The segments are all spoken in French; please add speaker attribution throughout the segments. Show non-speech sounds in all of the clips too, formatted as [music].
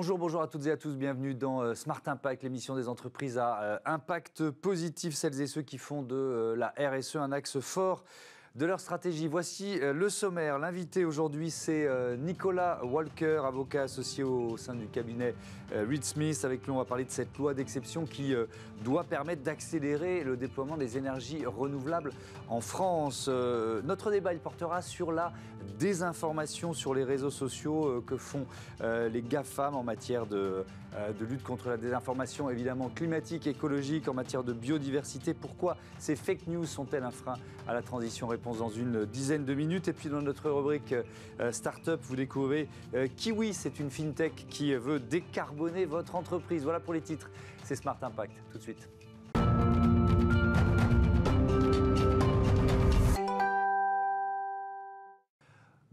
Speaker 1: Bonjour, bonjour à toutes et à tous. Bienvenue dans euh, Smart Impact, l'émission des entreprises à euh, impact positif, celles et ceux qui font de euh, la RSE un axe fort de leur stratégie. Voici le sommaire. L'invité aujourd'hui, c'est Nicolas Walker, avocat associé au sein du cabinet Reed Smith. Avec lui, on va parler de cette loi d'exception qui doit permettre d'accélérer le déploiement des énergies renouvelables en France. Notre débat, il portera sur la désinformation sur les réseaux sociaux que font les GAFAM en matière de, de lutte contre la désinformation, évidemment climatique, écologique, en matière de biodiversité. Pourquoi ces fake news sont-elles un frein à la transition? Réponse dans une dizaine de minutes. Et puis dans notre rubrique euh, Startup, vous découvrez euh, Kiwi, c'est une fintech qui veut décarboner votre entreprise. Voilà pour les titres. C'est Smart Impact. Tout de suite.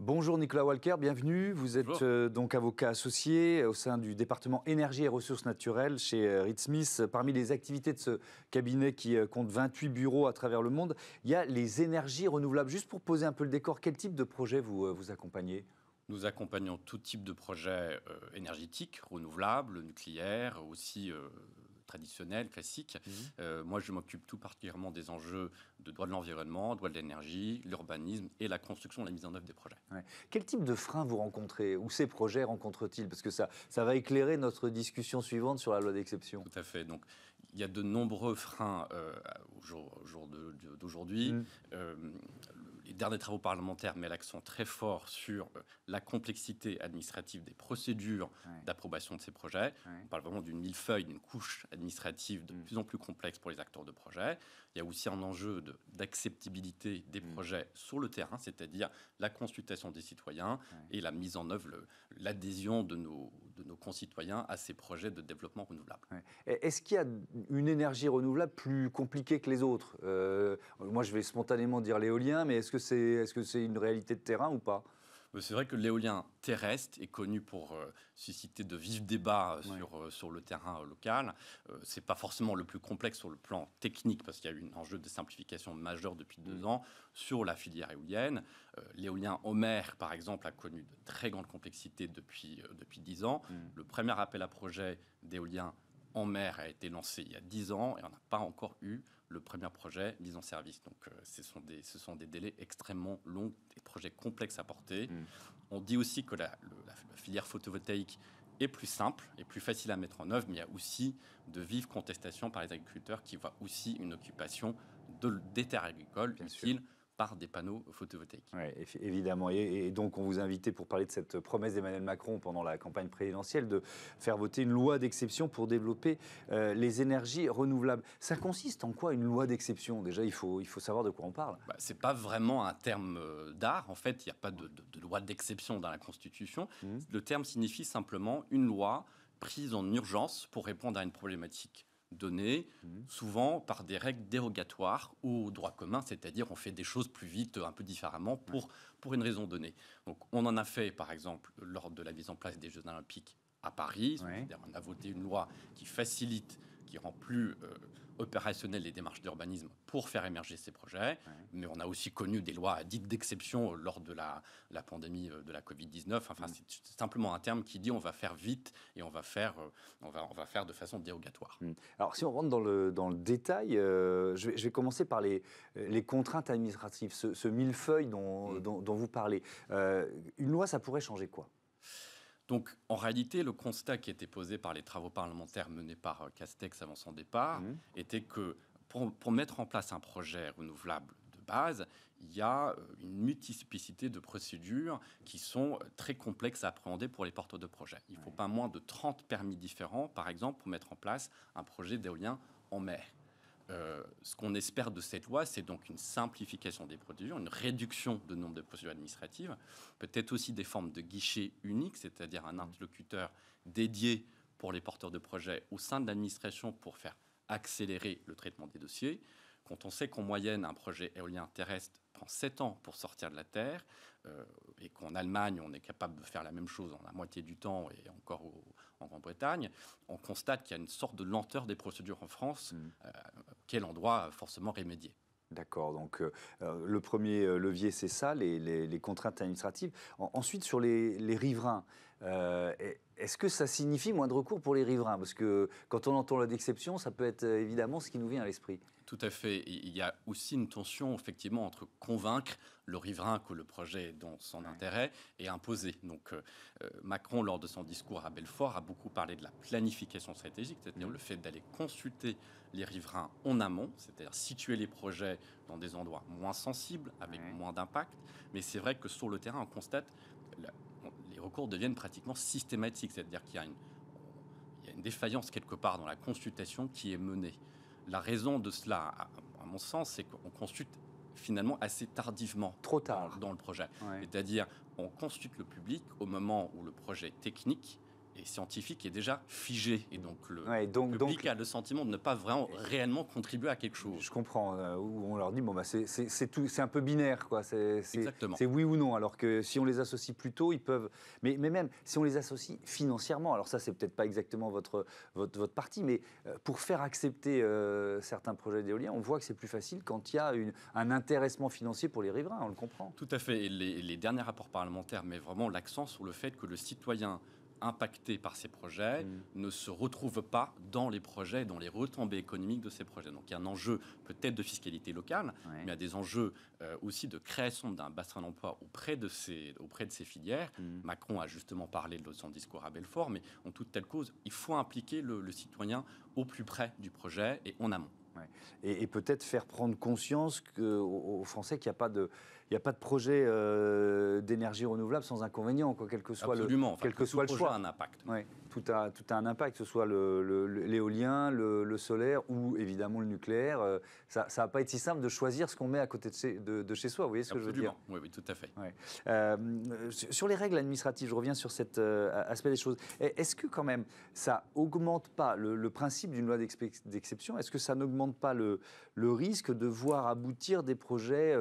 Speaker 1: Bonjour Nicolas Walker, bienvenue. Vous êtes euh, donc avocat associé au sein du département énergie et ressources naturelles chez euh, Reed Smith. Parmi les activités de ce cabinet qui euh, compte 28 bureaux à travers le monde, il y a les énergies renouvelables. Juste pour poser un peu le décor, quel type de projet vous, vous accompagnez?
Speaker 2: Nous accompagnons tout type de projets énergétiques, renouvelables, nucléaires, aussi traditionnels, classiques. Mhm. Euh, moi, je m'occupe tout particulièrement des enjeux de droit de l'environnement, droit de l'énergie, l'urbanisme et la construction, la mise en œuvre des projets.
Speaker 1: Quel type de freins vous rencontrez ou ces projets rencontrent-ils? Parce que ça, ça va éclairer notre discussion suivante sur la loi d'exception.
Speaker 2: Tout à fait. Donc, il y a de nombreux freins euh, au jour, d'aujourd'hui. Mhm. Euh, derniers travaux parlementaires mettent l'accent très fort sur la complexité administrative des procédures d'approbation de ces projets. On parle vraiment d'une millefeuille, d'une couche administrative de mm. plus en plus complexe pour les acteurs de projet. Il y a aussi un enjeu d'acceptabilité des mm. projets sur le terrain, c'est-à-dire la consultation des citoyens et la mise en œuvre, l'adhésion de nos, de nos concitoyens à ces projets de développement renouvelable.
Speaker 1: Est-ce qu'il y a une énergie renouvelable plus compliquée que les autres? Euh, Moi, je vais spontanément dire l'éolien, mais est-ce que c'est est -ce c'est une réalité de terrain ou pas?
Speaker 2: C'est vrai que l'éolien terrestre est connu pour euh, susciter de vifs débats euh, sur, sur le terrain local. Ce n'est pas forcément le plus complexe sur le plan technique, parce qu'il y a eu un enjeu de simplification majeur depuis deux mm. ans sur la filière éolienne. L'éolien en mer, par exemple, a connu de très grandes complexités depuis, depuis 10 ans. Mm. Le premier appel à projet d'éolien en mer a été lancé il y a 10 ans et on n'a pas encore eu le premier projet mis en service. Donc euh, ce, sont des, ce sont des délais extrêmement longs, des projets complexes à porter. Mm. On dit aussi que la, filière photovoltaïque est plus simple et plus facile à mettre en œuvre, mais il y a aussi de vives contestations par les agriculteurs qui voient aussi une occupation de, des terres agricoles Bien utile par des panneaux photovoltaïques.
Speaker 1: Oui, évidemment. Et, donc, on vous a invité pour parler de cette promesse d'Emmanuel Macron pendant la campagne présidentielle de faire voter une loi d'exception pour développer euh, les énergies renouvelables. Ça consiste en quoi une loi d'exception? Déjà, il faut, il faut savoir de quoi on parle.
Speaker 2: Bah, Ce n'est pas vraiment un terme euh, d'art. En fait, il n'y a pas de, loi d'exception dans la Constitution. Mmh. Le terme signifie simplement une loi prise en urgence pour répondre à une problématique données, mhm. souvent par des règles dérogatoires au droit commun, c'est-à-dire on fait des choses plus vite, un peu différemment, pour, pour une raison donnée. Donc on en a fait, par exemple, lors de la mise en place des Jeux olympiques à Paris. On a voté une loi qui facilite qui rend plus euh, opérationnel les démarches d'urbanisme pour faire émerger ces projets. Mais on a aussi connu des lois dites d'exception lors de la, la, pandémie euh, de la Covid-19. Enfin, mm. c'est simplement un terme qui dit on va faire vite et on va faire, euh, on va, on va faire de façon dérogatoire.
Speaker 1: Mm. Alors, si on rentre dans le, dans le détail, je, vais, commencer par les, les contraintes administratives, ce, millefeuille dont, mm. dont, dont, vous parlez. une loi, ça pourrait changer quoi?
Speaker 2: Donc, en réalité, le constat qui était posé par les travaux parlementaires menés par euh, Castex avant son départ mmh. était que pour, mettre en place un projet renouvelable de base, il y a euh, une multiplicité de procédures qui sont euh, très complexes à appréhender pour les porteurs de projets. Il ne faut pas moins de 30 permis différents, par exemple, pour mettre en place un projet d'éolien en mer. Euh, ce qu'on espère de cette loi, c'est donc une simplification des procédures, une réduction du nombre de procédures administratives, peut-être aussi des formes de guichets uniques, c'est-à-dire un interlocuteur dédié pour les porteurs de projets au sein de l'administration pour faire accélérer le traitement des dossiers. Quand on sait qu'en moyenne, un projet éolien terrestre prend 7 ans pour sortir de la Terre, euh, et qu'en Allemagne, on est capable de faire la même chose en la moitié du temps, et encore en Grande-Bretagne, on constate qu'il y a une sorte de lenteur des procédures en France, mmh. euh, auquel on doit forcément remédier.
Speaker 1: D'accord, donc euh, le premier levier, c'est ça, les, contraintes administratives. ensuite, sur les, riverains, est-ce que ça signifie moins de recours pour les riverains? Parce que quand on entend la d'exception, ça peut être évidemment ce qui nous vient à l'esprit.
Speaker 2: Tout à fait. Il y a aussi une tension, effectivement, entre convaincre le riverain que le projet est dans son intérêt et imposer. Donc, Macron, lors de son discours à Belfort, a beaucoup parlé de la planification stratégique, c'est-à-dire mmh. le fait d'aller consulter les riverains en amont, c'est-à-dire situer les projets dans des endroits moins sensibles, avec moins d'impact. Mais c'est vrai que sur le terrain, on constate les recours deviennent pratiquement systématiques, c'est-à-dire qu'il y, a une défaillance quelque part dans la consultation qui est menée. La raison de cela, à, mon sens, c'est qu'on consulte finalement assez tardivement.
Speaker 1: Trop tard.
Speaker 2: Dans, le projet. C'est-à-dire, on consulte le public au moment où le projet technique et scientifique est déjà figé. Et donc le public a le sentiment de ne pas vraiment réellement contribuer à quelque chose.
Speaker 1: Je comprends. Euh, où on leur dit, bon, bah, c'est un peu binaire. quoi. C'est oui ou non. Alors que si on les associe plus tôt, ils peuvent... Mais, mais même si on les associe financièrement, alors ça, c'est peut-être pas exactement votre, votre, votre parti, mais euh, pour faire accepter euh, certains projets d'éolien, on voit que c'est plus facile quand il y a une, un intéressement financier pour les riverains, on le comprend.
Speaker 2: Tout à fait. Et les, les derniers rapports parlementaires mettent vraiment l'accent sur le fait que le citoyen impactés par ces projets mm. ne se retrouvent pas dans les projets, dans les retombées économiques de ces projets. Donc il y a un enjeu peut-être de fiscalité locale, mais il y a des enjeux euh, aussi de création d'un bassin d'emploi auprès de ces, auprès de ces filières. Mm. Macron a justement parlé de son discours à Belfort, mais en toute telle cause, il faut impliquer le, citoyen au plus près du projet et en amont.
Speaker 1: Et, peut-être faire prendre conscience aux Français qu'il n'y a pas de n'y a pas de projet euh, d'énergie renouvelable sans inconvénient, quoi, quel que soit
Speaker 2: Absolument.
Speaker 1: le, quel que soit le choix.
Speaker 2: un impact.
Speaker 1: Ouais, tout, a, tout a un impact, que ce soit l'éolien, le, le, solaire ou évidemment le nucléaire. Euh, ça ne va pas être si simple de choisir ce qu'on met à côté de chez, de, chez, soi, vous voyez ce que je veux dire?
Speaker 2: Oui, oui, tout à fait.
Speaker 1: Euh, sur les règles administratives, je reviens sur cet aspect des choses. Est-ce que quand même ça augmente pas le, principe d'une loi d'exception? Est-ce que ça n'augmente pas le, le risque de voir aboutir des projets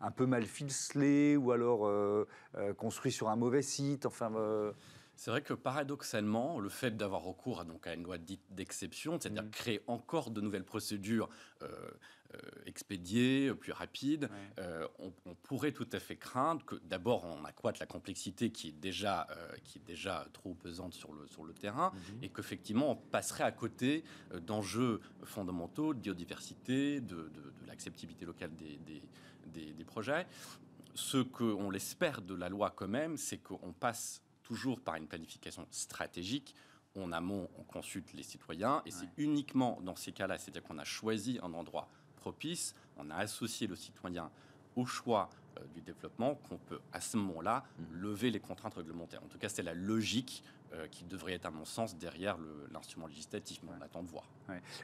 Speaker 1: un peu mal ficelé ou alors euh, euh, construit sur un mauvais site. Enfin. Euh.
Speaker 2: C'est vrai que paradoxalement, le fait d'avoir recours à, donc, à une loi dite d'exception, c'est-à-dire mm. créer encore de nouvelles procédures expédiées, plus rapides, on, pourrait tout à fait craindre que d'abord on accroît la complexité qui est déjà, qui est déjà trop pesante sur le, sur le terrain mm-hmm. et qu'effectivement on passerait à côté d'enjeux fondamentaux de biodiversité, de, de, l'acceptabilité locale des, des des, projets. Ce qu'on l'espère de la loi quand même, c'est qu'on passe toujours par une planification stratégique. En amont, on consulte les citoyens et c'est uniquement dans ces cas-là, c'est-à-dire qu'on a choisi un endroit propice, on a associé le citoyen au choix euh, du développement qu'on peut à ce moment-là mmh. lever les contraintes réglementaires. En tout cas, c'est la logique euh, qui devrait être, à mon sens, derrière l'instrument législatif. Mais on attend de voir.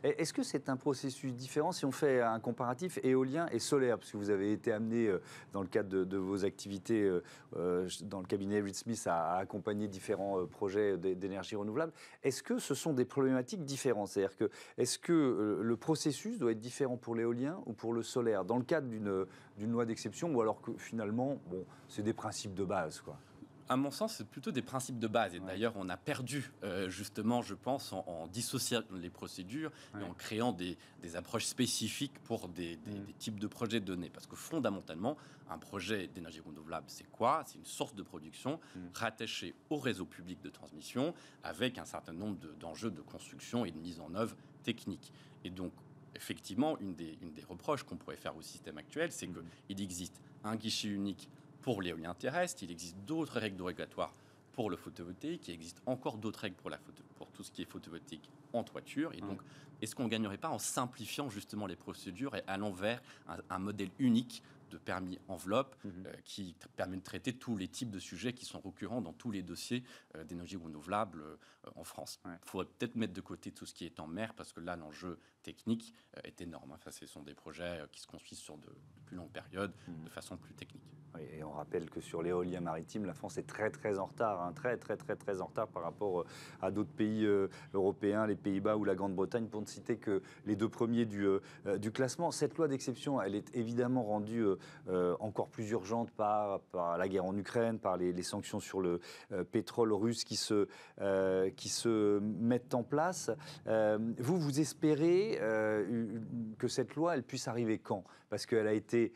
Speaker 1: Est-ce que c'est un processus différent si on fait un comparatif éolien et solaire Parce que vous avez été amené, euh, dans le cadre de, vos activités euh, dans le cabinet Reed Smith, à, accompagner différents projets d'énergie renouvelable. Est-ce que ce sont des problématiques différentes? C'est-à-dire que, est-ce que le processus doit être différent pour l'éolien ou pour le solaire Dans le cadre d'une loi d'exception ou alors que finalement, bon, c'est des principes de base quoi?
Speaker 2: À mon sens, c'est plutôt des principes de base. Et d'ailleurs, on a perdu, euh, justement, je pense, en, dissociant les procédures et en créant des, approches spécifiques pour des, mm. types de projets donnés. Parce que fondamentalement, un projet d'énergie renouvelable, c'est quoi? C'est une source de production mm. rattachée au réseau public de transmission avec un certain nombre d'enjeux de, construction et de mise en œuvre technique. Et donc, effectivement, une des, une des reproches qu'on pourrait faire au système actuel, c'est mm. qu'il existe un guichet unique pour l'éolien terrestre. Il existe d'autres règles régulatoires pour le photovoltaïque. Il existe encore d'autres règles pour, la photo, pour tout ce qui est photovoltaïque en toiture. Et donc, est-ce qu'on ne gagnerait pas en simplifiant justement les procédures et allant vers un modèle unique de permis enveloppe mhm. euh, qui permet de traiter tous les types de sujets qui sont récurrents dans tous les dossiers euh, d'énergie renouvelable euh, en France? Il faudrait peut-être mettre de côté tout ce qui est en mer parce que là, l'enjeu technique est énorme. Enfin, ce sont des projets qui se construisent sur de, plus longues périodes mhm. de façon plus technique.
Speaker 1: et on rappelle que sur l'éolien maritime, la France est très très en retard, hein, très très très très en retard par rapport à d'autres pays européens, les Pays-Bas ou la Grande-Bretagne, pour ne citer que les deux premiers du, du classement. Cette loi d'exception, elle est évidemment rendue euh, encore plus urgente par, par, la guerre en Ukraine, par les, sanctions sur le euh, pétrole russe qui se, euh, qui se mettent en place. vous, vous espérez que cette loi, elle puisse arriver quand? Parce qu'elle a été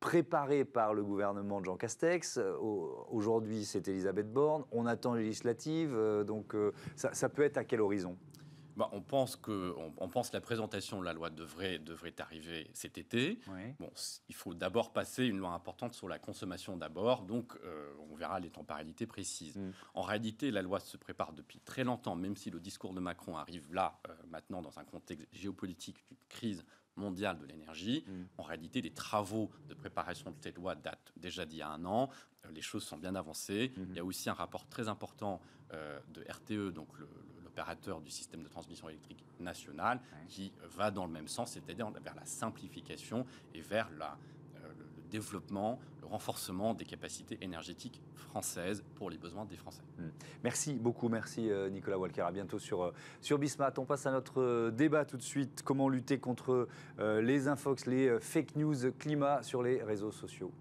Speaker 1: préparé par le gouvernement de Jean Castex. Aujourd'hui, c'est Elisabeth Borne. On attend législative. Donc, ça peut être à quel horizon?
Speaker 2: Bah, on, pense que, on, pense la présentation de la loi devrait, devrait arriver cet été. Bon, il faut d'abord passer une loi importante sur la consommation d'abord, donc euh, on verra les temporalités précises. Mm. En réalité, la loi se prépare depuis très longtemps, même si le discours de Macron arrive là, euh, maintenant, dans un contexte géopolitique d'une crise mondiale de l'énergie. Mm. En réalité, les travaux de préparation de cette loi datent déjà d'il y a un an. Euh, les choses sont bien avancées. Mm-hmm. Il y a aussi un rapport très important de RTE, donc le opérateur du système de transmission électrique national, qui va dans le même sens, c'est-à-dire vers la simplification et vers la, euh, le développement, le renforcement des capacités énergétiques françaises pour les besoins des Français.
Speaker 1: Hmm. Merci beaucoup, merci euh, Nicolas Walker. À bientôt sur, euh, sur Bismat. On passe à notre débat tout de suite. Comment lutter contre les infox, les fake news climat sur les réseaux sociaux?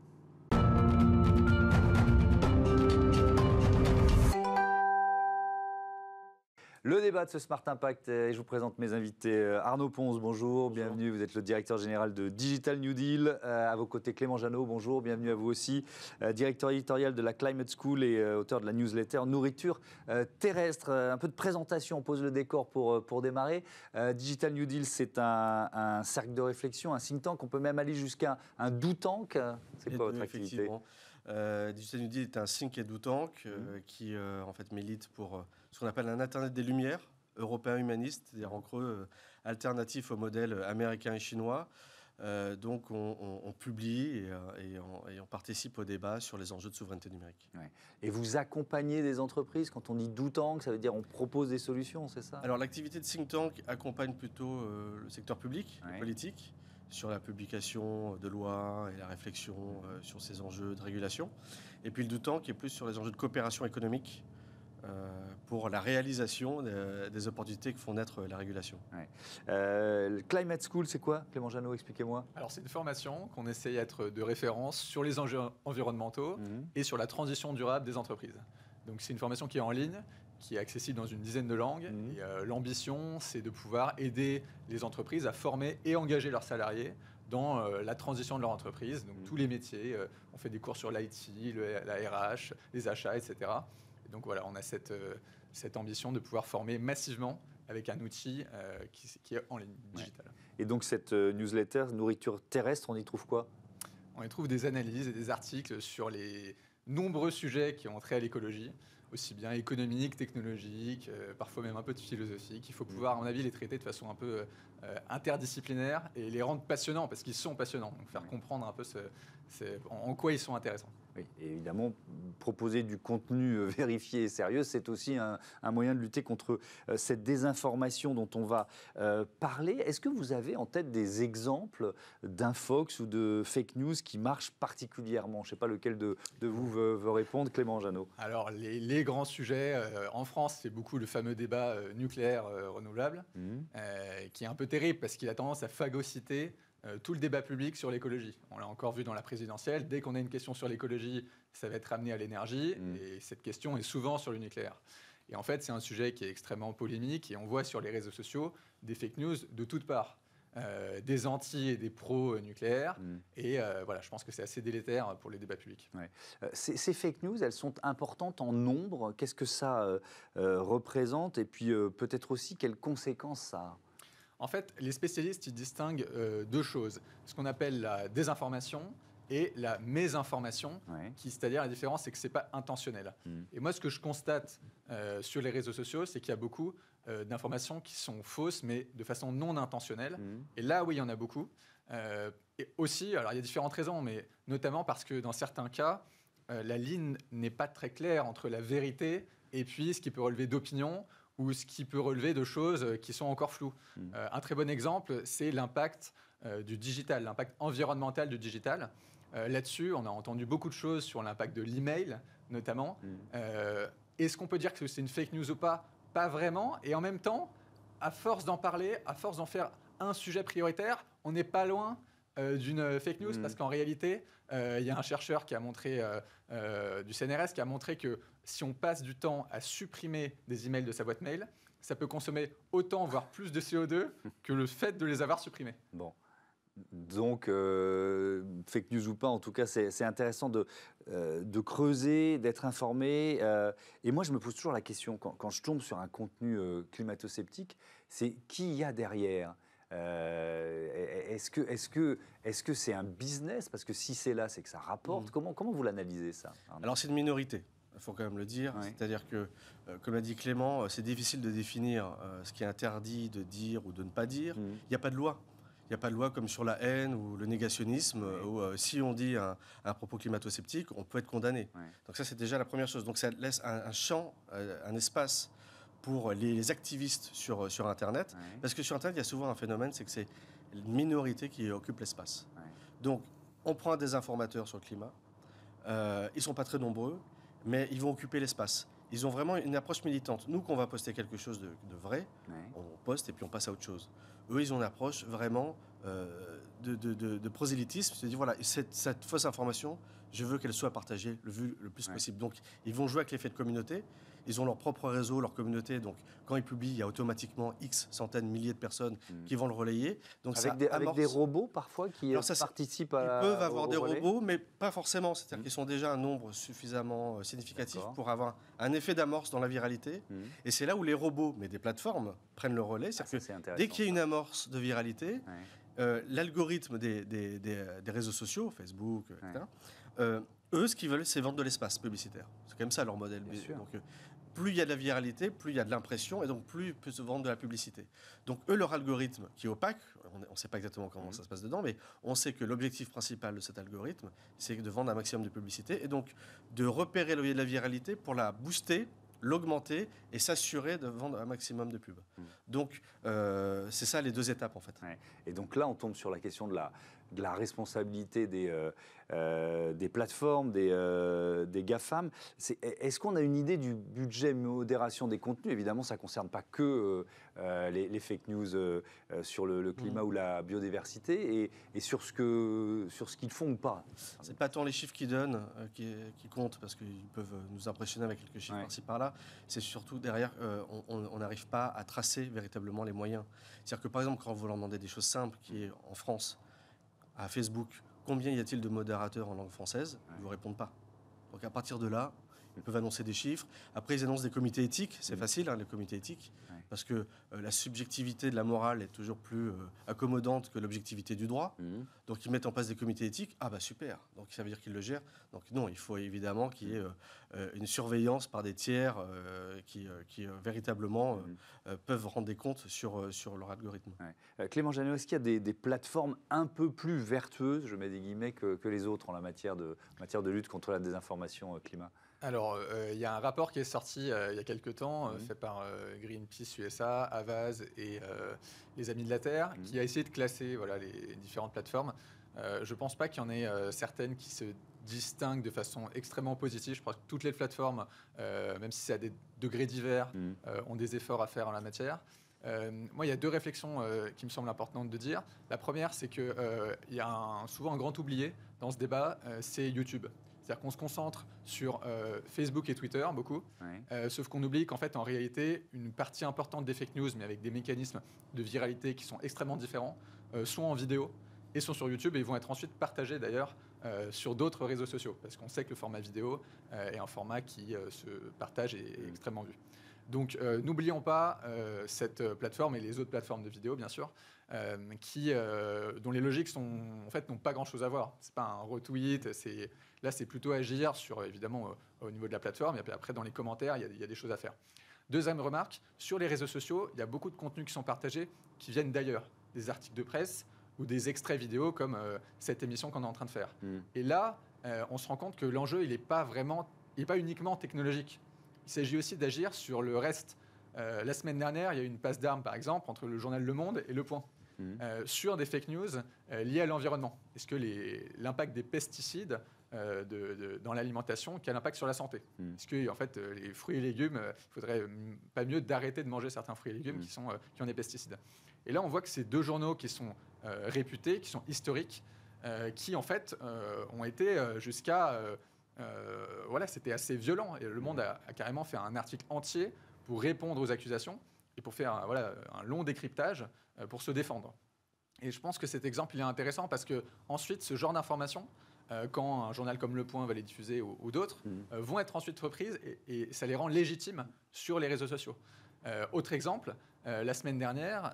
Speaker 1: Le débat de ce Smart Impact, et je vous présente mes invités. Euh, Arnaud Ponce, bonjour, bienvenue. Vous êtes le directeur général de Digital New Deal. Euh, à vos côtés, Clément Janot, bonjour, bienvenue à vous aussi. Euh, directeur éditorial de la Climate School et auteur de la newsletter Nourriture terrestre. un peu de présentation, on pose le décor pour, pour démarrer. Digital New Deal, c'est un, cercle de réflexion, un think tank. On peut même aller jusqu'à un do tank.
Speaker 3: C'est quoi votre activité? Digital New Deal est un think et do tank mmh. qui en fait milite pour ce qu'on appelle un Internet des Lumières européen humaniste, c'est-à-dire en creux euh, alternatif au modèle américain et chinois. Euh, donc on, publie et, on, participe au débat sur les enjeux de souveraineté numérique.
Speaker 1: Et vous accompagnez des entreprises quand on dit do tank, ça veut dire on propose des solutions, c'est ça?
Speaker 3: Alors l'activité de think tank accompagne plutôt euh, le secteur public, politique, sur la publication de lois et la réflexion sur ces enjeux de régulation. Et puis le do tank est plus sur les enjeux de coopération économique euh, pour la réalisation des opportunités que font naître la régulation.
Speaker 1: Euh, Climate School, c'est quoi? Clément Janot, expliquez-moi.
Speaker 4: Alors c'est une formation qu'on essaye d'être de référence sur les enjeux environnementaux mhm. et sur la transition durable des entreprises. Donc c'est une formation qui est en ligne, qui est accessible dans une dizaine de langues. Mhm. Euh, l'ambition, c'est de pouvoir aider les entreprises à former et engager leurs salariés dans la transition de leur entreprise, donc mhm. tous les métiers. on fait des cours sur l'IT, la RH, les achats, etc donc voilà, on a cette, euh, cette ambition de pouvoir former massivement avec un outil euh, qui, est en ligne, digital.
Speaker 1: Et donc cette euh, newsletter Nourriture terrestre, on y trouve quoi?
Speaker 4: On y trouve des analyses et des articles sur les nombreux sujets qui ont trait à l'écologie, aussi bien économique, technologique, parfois même un peu de philosophique. Il faut pouvoir, à mon avis, les traiter de façon un peu interdisciplinaire et les rendre passionnants, parce qu'ils sont passionnants. Donc faire comprendre un peu ce, en quoi ils sont intéressants.
Speaker 1: Oui, évidemment, proposer du contenu euh, [laughs] vérifié et sérieux, c'est aussi un, moyen de lutter contre euh, cette désinformation dont on va euh, parler. Est-ce que vous avez en tête des exemples d'infox ou de fake news qui marchent particulièrement? Je ne sais pas lequel de, vous veut, répondre, Clément Janot.
Speaker 4: Alors, les, grands sujets, en France, c'est beaucoup le fameux débat nucléaire renouvelable, mmh. qui est un peu terrible parce qu'il a tendance à phagocyter euh, tout le débat public sur l'écologie. On l'a encore vu dans la présidentielle. Dès qu'on a une question sur l'écologie, ça va être amené à l'énergie. Mm. Et cette question est souvent sur le nucléaire. Et en fait, c'est un sujet qui est extrêmement polémique. Et on voit sur les réseaux sociaux des fake news de toutes parts. Euh, des anti et des pro-nucléaires. Mm. Et euh, voilà, je pense que c'est assez délétère pour les débats publics.
Speaker 1: ces, fake news, elles sont importantes en nombre? Qu'est-ce que ça représente? Et puis peut-être aussi quelles conséquences ça a?
Speaker 4: En fait, les spécialistes ils distinguent euh, deux choses. Ce qu'on appelle la désinformation et la mésinformation, qui, c'est-à-dire la différence, c'est que ce n'est pas intentionnel. Hmm. Et moi, ce que je constate euh, sur les réseaux sociaux, c'est qu'il y a beaucoup euh, d'informations qui sont fausses, mais de façon non intentionnelle. Hmm. Et là, oui, il y en a beaucoup. et aussi, alors il y a différentes raisons, mais notamment parce que dans certains cas, la ligne n'est pas très claire entre la vérité et puis ce qui peut relever d'opinion ou ce qui peut relever de choses euh, qui sont encore floues. Hmm. Euh, un très bon exemple, c'est l'impact euh, du digital, l'impact environnemental du digital. Là-dessus, on a entendu beaucoup de choses sur l'impact de l'email, notamment. Hmm. Est-ce qu'on peut dire que c'est une fake news ou pas? Pas vraiment. Et en même temps, à force d'en parler, à force d'en faire un sujet prioritaire, on n'est pas loin d'une fake news parce qu'en réalité, il y a un chercheur qui a montré, du CNRS, qui a montré que si on passe du temps à supprimer des emails de sa boîte mail, ça peut consommer autant, voire plus de CO2 que le fait de les avoir supprimés.
Speaker 1: Bon. Donc, euh, fake news ou pas, en tout cas, c'est intéressant de, euh, de creuser, d'être informé. Euh, et moi, je me pose toujours la question, quand, quand je tombe sur un contenu climato-sceptique, c'est qui y a derrière? Est-ce que c'est -ce est -ce c'est un business? Parce que si c'est là, c'est que ça rapporte. Mmh. Comment, comment vous l'analysez, ça?
Speaker 3: Alors, c'est une minorité il faut quand même le dire. C'est-à-dire que, comme a dit Clément, c'est difficile de définir ce qui est interdit de dire ou de ne pas dire. Mmh. Il n'y a pas de loi. Il n'y a pas de loi comme sur la haine ou le négationnisme, où euh, si on dit un, propos climato-sceptique, on peut être condamné. Donc ça, c'est déjà la première chose. Donc ça laisse un, champ, euh, un espace pour les, activistes sur, sur Internet. Parce que sur Internet, il y a souvent un phénomène, c'est que c'est une minorité qui occupe l'espace. Donc on prend des informateurs sur le climat. Euh, ils ne sont pas très nombreux, mais ils vont occuper l'espace. Ils ont vraiment une approche militante. Nous, qu'on va poster quelque chose de, de vrai, on poste et puis on passe à autre chose. Eux, ils ont une approche vraiment euh, de, de, prosélytisme, c'est-à-dire voilà, cette, fausse information, je veux qu'elle soit partagée le, le plus possible. Donc, ils vont jouer avec l'effet de communauté. Ils ont leur propre réseau, leur communauté. Donc, quand ils publient, il y a automatiquement X centaines, milliers de personnes hmm. qui vont le relayer.
Speaker 1: Donc, avec, des, avec des, robots parfois qui participent à.
Speaker 3: Ils peuvent avoir des robots, mais pas forcément. C'est-à-dire hmm. qu'ils sont déjà un nombre suffisamment euh, significatif pour avoir un effet d'amorce dans la viralité. Hmm. Et c'est là où les robots, mais des plateformes, prennent le relais. Ah, c'est-à-dire que dès qu'il y a une amorce de viralité, euh, l'algorithme des, des, des, réseaux sociaux, Facebook, etc., euh, eux, ce qu'ils veulent, c'est vendre de l'espace publicitaire. C'est même ça leur modèle. Donc, plus il y a de la viralité, plus il y a de l'impression, et donc plus peut se vendre de la publicité. Donc eux, leur algorithme, qui est opaque, on ne sait pas exactement comment mhm. ça se passe dedans, mais on sait que l'objectif principal de cet algorithme, c'est de vendre un maximum de publicité, et donc de repérer le de la viralité pour la booster, l'augmenter et s'assurer de vendre un maximum de pubs. Mhm. Donc euh, c'est ça les deux étapes en fait.
Speaker 1: Et donc là, on tombe sur la question de la, de la responsabilité des, euh, euh, des plateformes, des, euh, des GAFAM. Est-ce qu'on a une idée du budget modération des contenus? Évidemment, ça ne concerne pas que les, fake news sur le, climat mmh. ou la biodiversité et, sur ce qu'ils font ou pas.
Speaker 3: Ce n'est pas tant les chiffres qu'ils donnent qui, qui, comptent, parce qu'ils peuvent nous impressionner avec quelques chiffres par-ci par-là. C'est surtout derrière, on n'arrive pas à tracer véritablement les moyens. C'est-à-dire que par exemple, quand vous leur demandez des choses simples, qui est en France, à Facebook combien y a-t-il de modérateurs en langue française Ils ne vous répondent pas. Donc à partir de là, ils peuvent annoncer des chiffres. Après, ils annoncent des comités éthiques. C'est mm. facile, hein, les comités éthiques, parce que euh, la subjectivité de la morale est toujours plus euh, accommodante que l'objectivité du droit. Mm. Donc, ils mettent en place des comités éthiques. Ah, bah super. Donc, ça veut dire qu'ils le gèrent. Donc, non, il faut évidemment qu'il y ait euh, une surveillance par des tiers qui, qui véritablement mm. peuvent rendre des comptes sur, sur leur algorithme.
Speaker 1: Clément Janot, est-ce qu'il y a des, plateformes un peu plus vertueuses, je mets des guillemets, que, que les autres en la matière de, matière de lutte contre la désinformation climat?
Speaker 4: Alors, euh, il y a un rapport qui est sorti euh, il y a quelques temps, euh, mhm. fait par Greenpeace USA, Avaz et les Amis de la Terre, mhm. qui a essayé de classer voilà, les différentes plateformes. je ne pense pas qu'il y en ait certaines qui se distinguent de façon extrêmement positive. Je crois que toutes les plateformes, même si c'est à des degrés divers, mhm. ont des efforts à faire en la matière. moi, il y a deux réflexions qui me semblent importantes de dire. La première, c'est qu'il y a souvent un grand oublié dans ce débat, c'est YouTube. C'est-à-dire qu'on se concentre sur euh, Facebook et Twitter beaucoup, euh, sauf qu'on oublie qu'en fait, en réalité, une partie importante des fake news, mais avec des mécanismes de viralité qui sont extrêmement différents, euh, sont en vidéo et sont sur YouTube et vont être ensuite partagés d'ailleurs sur d'autres réseaux sociaux, parce qu'on sait que le format vidéo est un format qui se partage et est extrêmement vu. Donc n'oublions pas cette plateforme et les autres plateformes de vidéo, bien sûr, qui, dont les logiques sont, en fait, n'ont pas grand-chose à voir. C'est pas un retweet, c'est Là, c'est plutôt agir sur, évidemment, euh, au niveau de la plateforme. Et puis après, dans les commentaires, il y, a, des choses à faire. Deuxième remarque, sur les réseaux sociaux, il y a beaucoup de contenus qui sont partagés qui viennent d'ailleurs, des articles de presse ou des extraits vidéo comme euh, cette émission qu'on est en train de faire. Hmm. Et là, euh, on se rend compte que l'enjeu, il n'est pas vraiment, il n'est pas uniquement technologique. Il s'agit aussi d'agir sur le reste. la semaine dernière, il y a eu une passe d'armes, par exemple, entre le journal Le Monde et Le Point. Hmm. sur des fake news liées à l'environnement. Est-ce que l'impact des pesticides euh, de, dans l'alimentation qui a l'impact sur la santé? Hmm. Parce que, en fait, euh, les fruits et légumes, euh, il faudrait pas mieux d'arrêter de manger certains fruits et légumes hmm. qui, sont, qui ont des pesticides? Et là, on voit que ces deux journaux qui sont réputés, qui sont historiques, qui, en fait, ont été jusqu'à... voilà, c'était assez violent. Et Le Monde a, carrément fait un article entier pour répondre aux accusations et pour faire un, voilà, un long décryptage pour se défendre. Et je pense que cet exemple il est intéressant parce que ensuite ce genre d'informations, euh, quand un journal comme Le Point va les diffuser ou, d'autres, mmh. euh, vont être ensuite reprises et, ça les rend légitimes sur les réseaux sociaux. Euh, autre exemple, la semaine dernière,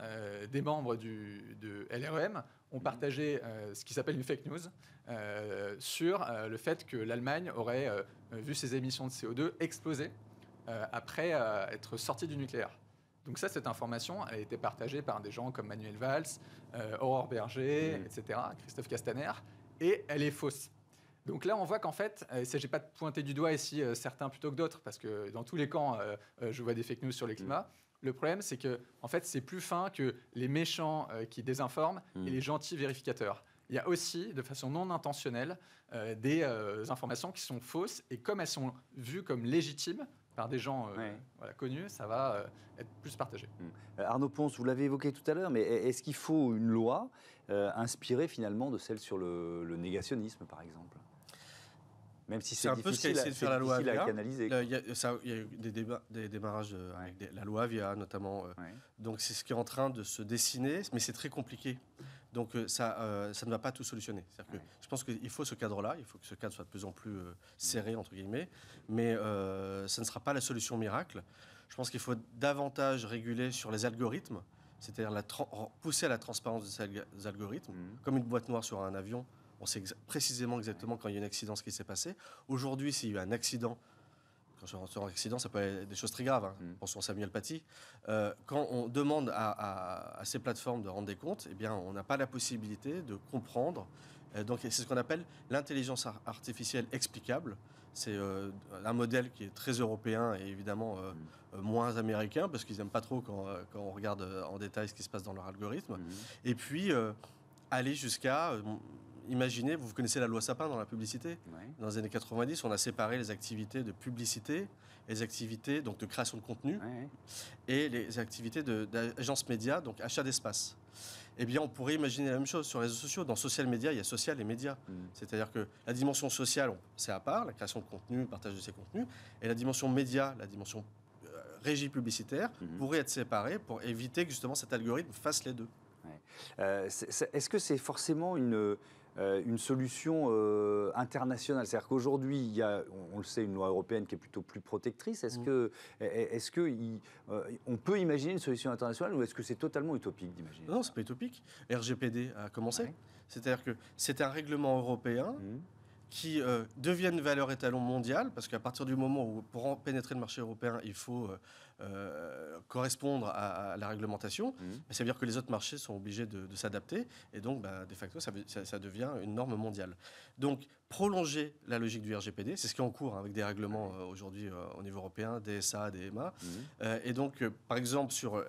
Speaker 4: des membres du, de LREM ont mmh. partagé ce qui s'appelle une fake news sur le fait que l'Allemagne aurait vu ses émissions de CO2 exploser après être sortie du nucléaire. Donc ça, cette information, elle a été partagée par des gens comme Manuel Valls, Aurore Berger, mmh. etc., Christophe Castaner, et elle est fausse. Donc là, on voit qu'en fait, euh, il ne s'agit pas de pointer du doigt ici euh, certains plutôt que d'autres, parce que dans tous les camps, euh, je vois des fake news sur les climats. Mm. Le problème, c'est que en fait, c'est plus fin que les méchants qui désinforment et mm. les gentils vérificateurs. Il y a aussi, de façon non intentionnelle, des informations qui sont fausses, et comme elles sont vues comme légitimes, par des gens connus, ça va être plus partagé.
Speaker 1: Mm. Arnaud Ponce, vous l'avez évoqué tout à l'heure, mais est-ce qu'il faut une loi euh, inspirée finalement de celle sur le, négationnisme, par exemple? Même si c'est un peu ce qu'a essayé de faire la loi Avia.
Speaker 3: Il y, a, eu des, débats, des démarrages avec la loi Avia notamment. Euh. Donc c'est ce qui est en train de se dessiner, mais c'est très compliqué. Donc euh, ça, ça ne va pas tout solutionner. Que je pense qu'il faut ce cadre-là, il faut que ce cadre soit de plus en plus serré, entre guillemets, mais ça ne sera pas la solution miracle. Je pense qu'il faut davantage réguler sur les algorithmes c'est-à-dire pousser à la transparence de ces algorithmes, mhm. comme une boîte noire sur un avion. On sait précisément exactement quand il y a un accident ce qui s'est passé. Aujourd'hui, s'il y a eu un accident, quand je rentre un accident, ça peut être des choses très graves. Hein. Mm. Pensons à Samuel Paty. Euh, quand on demande à, ces plateformes de rendre des comptes, eh bien, on n'a pas la possibilité de comprendre. Euh, donc, c'est ce qu'on appelle l'intelligence artificielle explicable. C'est euh, un modèle qui est très européen et évidemment mm. moins américain parce qu'ils n'aiment pas trop quand, on regarde en détail ce qui se passe dans leur algorithme. Mm. Et puis aller jusqu'à imaginez, vous connaissez la loi Sapin dans la publicité. Dans les années 90, on a séparé les activités de publicité, les activités donc de création de contenu et les activités d'agence média, donc achat d'espace eh bien, on pourrait imaginer la même chose sur les réseaux sociaux. Dans social media, il y a social et média. Mm. C'est-à-dire que la dimension sociale, c'est à part, la création de contenu, le partage de ces contenus, et la dimension média, la dimension euh, régie publicitaire, mm-hmm. pourrait être séparée pour éviter que justement cet algorithme fasse les deux.
Speaker 1: Euh, est-ce que c'est forcément une euh, une solution euh, internationale. C'est-à-dire qu'aujourd'hui, il y a, on, le sait, une loi européenne qui est plutôt plus protectrice. Est-ce mm. que, est-ce que euh, on peut imaginer une solution internationale ou est-ce que c'est totalement utopique d'imaginer
Speaker 3: Non, c'est pas utopique. RGPD a commencé. C'est-à-dire que c'est un règlement européen. Mm qui deviennent valeur étalon mondiale, parce qu'à partir du moment où, pour pénétrer le marché européen, il faut euh, euh, correspondre à, la réglementation, mmh. ben, ça veut dire que les autres marchés sont obligés de, s'adapter, et donc, bah, de facto, ça, ça, devient une norme mondiale. Donc, prolonger la logique du RGPD, c'est ce qui est en cours hein, avec des règlements aujourd'hui au niveau européen, DSA, DMA, mmh. et donc, par exemple, sur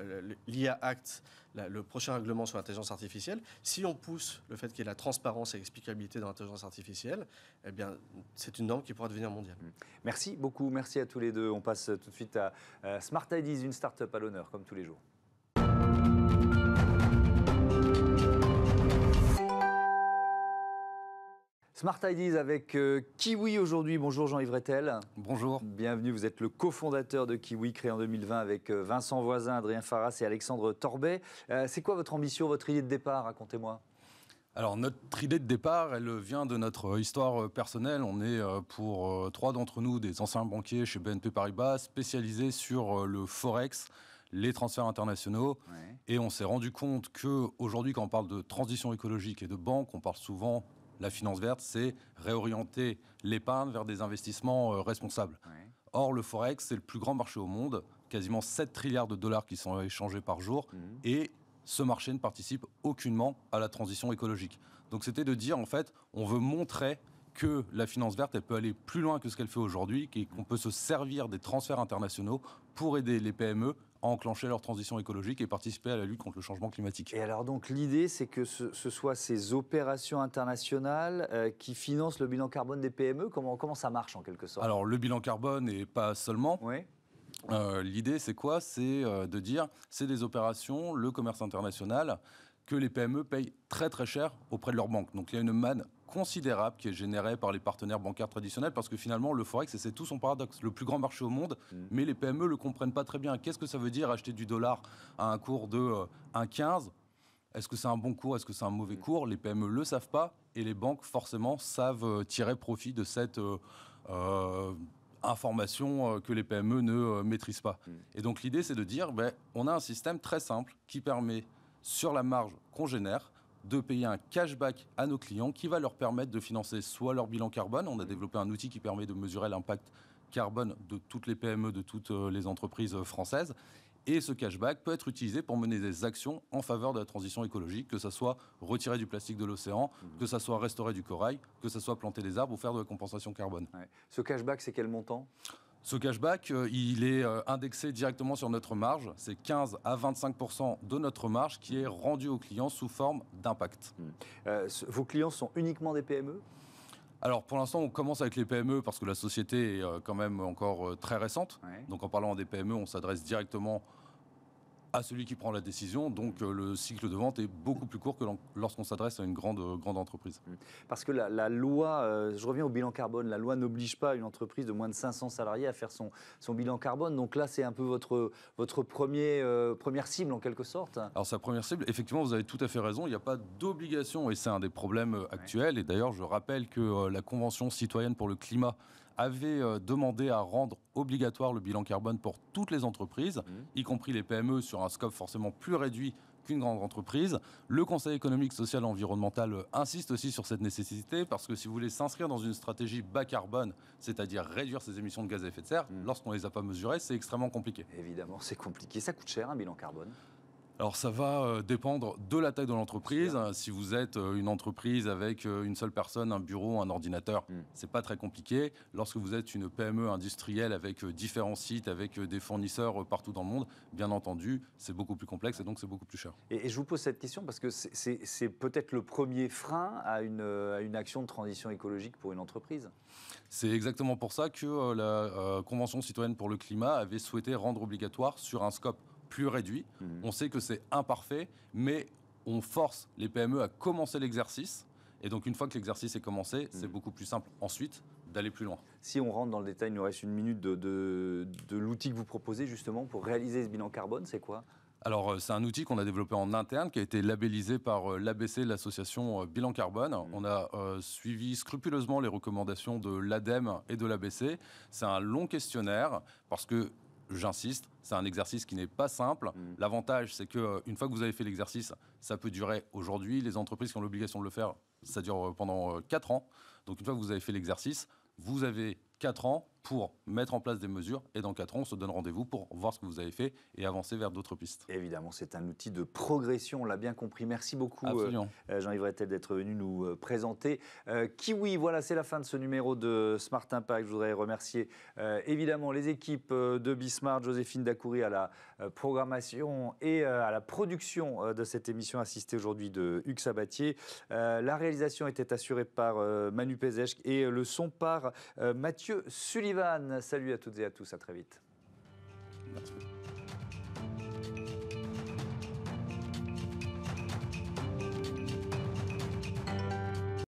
Speaker 3: l'IA Act, le prochain règlement sur l'intelligence artificielle, si on pousse le fait qu'il y ait la transparence et l'explicabilité dans l'intelligence artificielle, eh bien, c'est une norme qui pourra devenir mondiale. Mm.
Speaker 1: Merci beaucoup, merci à tous les deux. On passe tout de suite à Smart Ideas, une start-up à l'honneur, comme tous les jours. Smart Ideas avec euh, Kiwi aujourd'hui. Bonjour Jean-Yves Rettel.
Speaker 5: Bonjour.
Speaker 1: Bienvenue, vous êtes le cofondateur de Kiwi, créé en 2020 avec euh, Vincent Voisin, Adrien Farras et Alexandre Torbet. Euh, c'est quoi votre ambition, votre idée de départ? Racontez-moi.
Speaker 5: Alors notre idée de départ, elle vient de notre histoire personnelle. On est pour trois d'entre nous des anciens banquiers chez BNP Paribas, spécialisés sur le forex, les transferts internationaux. Et on s'est rendu compte que aujourd'hui, quand on parle de transition écologique et de banque, on parle souvent la finance verte, c'est réorienter l'épargne vers des investissements euh, responsables. Or, le Forex, c'est le plus grand marché au monde, quasiment 7 trilliards de dollars qui sont échangés par jour, mmh. et ce marché ne participe aucunement à la transition écologique. Donc c'était de dire, en fait, on veut montrer que la finance verte, elle peut aller plus loin que ce qu'elle fait aujourd'hui, qu'on peut se servir des transferts internationaux pour aider les PME enclencher leur transition écologique et participer à la lutte contre le changement climatique.
Speaker 1: Et alors donc l'idée c'est que ce, soit ces opérations internationales euh, qui financent le bilan carbone des PME comment, comment ça marche en quelque sorte?
Speaker 5: Alors le bilan carbone et pas seulement. Oui. Euh, l'idée c'est quoi? C'est euh, de dire c'est des opérations, le commerce international que les PME payent très très cher auprès de leurs banques. Donc il y a une manne considérable qui est généré par les partenaires bancaires traditionnels parce que finalement le forex c'est tout son paradoxe. Le plus grand marché au monde mm. mais les PME le comprennent pas très bien. Qu'est-ce que ça veut dire acheter du dollar à un cours de 1,15 euh, Est-ce que c'est un bon cours? Est-ce que c'est un mauvais cours? Les PME ne le savent pas et les banques, forcément, savent tirer profit de cette information que les PME ne maîtrisent pas. Mm. Et donc l'idée, c'est de dire, ben, on a un système très simple qui permet, sur la marge qu'on génère, de payer un cashback à nos clients qui va leur permettre de financer soit leur bilan carbone. On a développé un outil qui permet de mesurer l'impact carbone de toutes les PME, de toutes euh, les entreprises françaises. Et ce cashback peut être utilisé pour mener des actions en faveur de la transition écologique, que ce soit retirer du plastique de l'océan, mmh. que ce soit restaurer du corail, que ce soit planter des arbres ou faire de la compensation carbone.
Speaker 1: Ce cashback, c'est quel montant?
Speaker 5: Ce cashback, euh, il est euh, indexé directement sur notre marge. C'est 15 à 25% de notre marge qui est rendu aux clients sous forme d'impact. Hmm.
Speaker 1: Euh, vos clients sont uniquement des PME
Speaker 5: alors pour l'instant, on commence avec les PME parce que la société est quand même encore très récente. Donc en parlant des PME, on s'adresse directement à celui qui prend la décision. Donc euh, le cycle de vente est beaucoup plus court que lorsqu'on s'adresse à une grande, euh, grande entreprise. Mmh.
Speaker 1: Parce que la, loi, euh, je reviens au bilan carbone, la loi n'oblige pas une entreprise de moins de 500 salariés à faire son, son bilan carbone. Donc là, c'est un peu votre, votre premier, première cible en quelque sorte.
Speaker 5: Alors sa première cible, effectivement, vous avez tout à fait raison. Il n'y a pas d'obligation et c'est un des problèmes actuels. Et d'ailleurs, je rappelle que la Convention citoyenne pour le climat avait euh, demandé à rendre obligatoire le bilan carbone pour toutes les entreprises, mmh. y compris les PME, sur un scope forcément plus réduit qu'une grande entreprise. Le Conseil économique, social et environnemental euh, insiste aussi sur cette nécessité parce que si vous voulez s'inscrire dans une stratégie bas carbone, c'est-à-dire réduire ses émissions de gaz à effet de serre, mmh. lorsqu'on ne les a pas mesurées, c'est extrêmement compliqué.
Speaker 1: Évidemment, c'est compliqué. Ça coûte cher un bilan carbone
Speaker 5: alors ça va euh, dépendre de la taille de l'entreprise. Si vous êtes euh, une entreprise avec euh, une seule personne, un bureau, un ordinateur, ce hmm. c'est pas très compliqué. Lorsque vous êtes une PME industrielle avec différents sites, avec des fournisseurs partout dans le monde, bien entendu, c'est beaucoup plus complexe et donc c'est beaucoup plus cher.
Speaker 1: Et, je vous pose cette question parce que c'est peut-être le premier frein à une, à une action de transition écologique pour une entreprise.
Speaker 5: C'est exactement pour ça que la Convention citoyenne pour le climat avait souhaité rendre obligatoire sur un scope plus réduit. Mhm. On sait que c'est imparfait, mais on force les PME à commencer l'exercice. Et donc, une fois que l'exercice est commencé, c'est mhm. beaucoup plus simple ensuite d'aller plus loin.
Speaker 1: Si on rentre dans le détail, il nous reste une minute de, de, l'outil que vous proposez justement pour réaliser ce bilan carbone, c'est quoi?
Speaker 5: Alors, euh, c'est un outil qu'on a développé en interne, qui a été labellisé par euh, l'ABC, l'association euh, Bilan Carbone. Mhm. On a suivi scrupuleusement les recommandations de l'ADEME et de l'ABC. C'est un long questionnaire, parce que j'insiste, c'est un exercice qui n'est pas simple. Mm. L'avantage, c'est qu'une euh, fois que vous avez fait l'exercice, ça peut durer aujourd'hui. Les entreprises qui ont l'obligation de le faire, ça dure euh, pendant 4 euh, ans. Donc une fois que vous avez fait l'exercice, vous avez 4 ans pour mettre en place des mesures. Et dans 4 ans, on se donne rendez-vous pour voir ce que vous avez fait et avancer vers d'autres pistes.
Speaker 1: Évidemment, c'est un outil de progression, on l'a bien compris. Merci beaucoup, euh, euh, Jean-Yves Rettel, d'être venu nous euh, présenter. Kiwi, voilà, c'est la fin de ce numéro de Smart Impact. Je voudrais remercier évidemment les équipes de Bismart, Joséphine Dacoury à la programmation et à la production de cette émission assistée aujourd'hui de Hugues Sabatier. la réalisation était assurée par Manu Pézèche et le son par Mathieu Sullivan. Salut à toutes et à tous, à très vite.